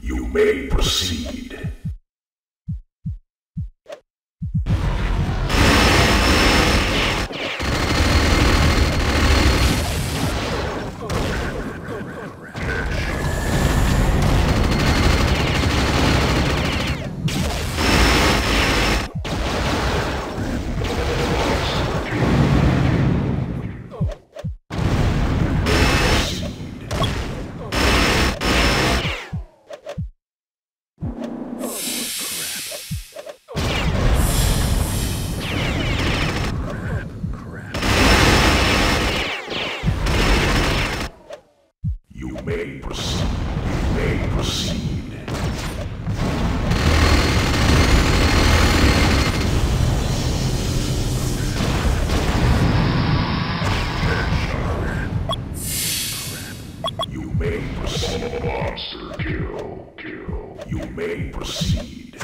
You may proceed. Monster kill, kill. You may proceed.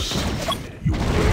lost. You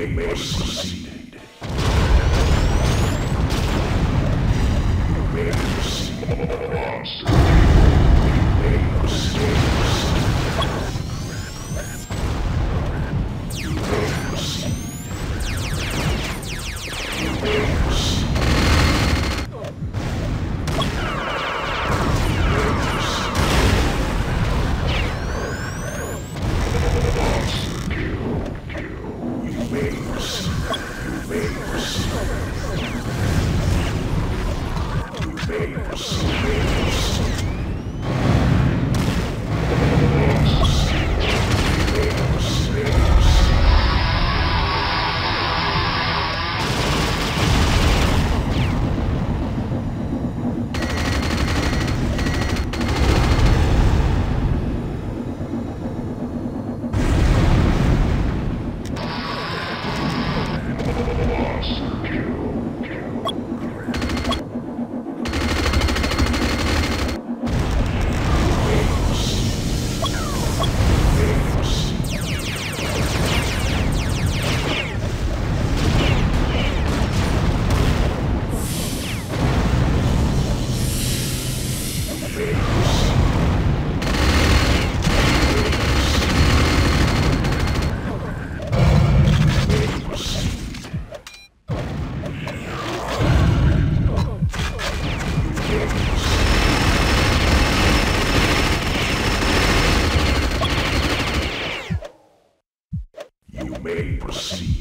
Mesmo assim. waves. Waves. Waves. waves. direction. proceed.